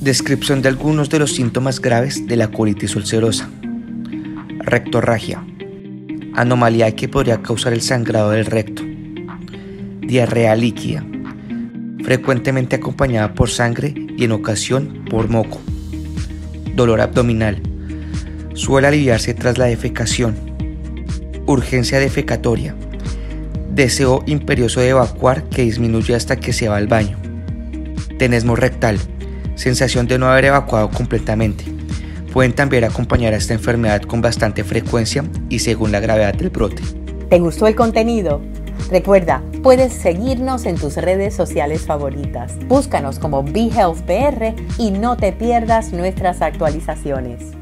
Descripción de algunos de los síntomas graves de la colitis ulcerosa. Rectorragia. Anomalía que podría causar el sangrado del recto. Diarrea líquida. Frecuentemente acompañada por sangre y en ocasión por moco. Dolor abdominal. Suele aliviarse tras la defecación. Urgencia defecatoria. Deseo imperioso de evacuar que disminuye hasta que se va al baño. Tenesmo rectal sensación de no haber evacuado completamente. Pueden también acompañar a esta enfermedad con bastante frecuencia y según la gravedad del brote. ¿Te gustó el contenido? Recuerda, puedes seguirnos en tus redes sociales favoritas. Búscanos como BeHealthPR y no te pierdas nuestras actualizaciones.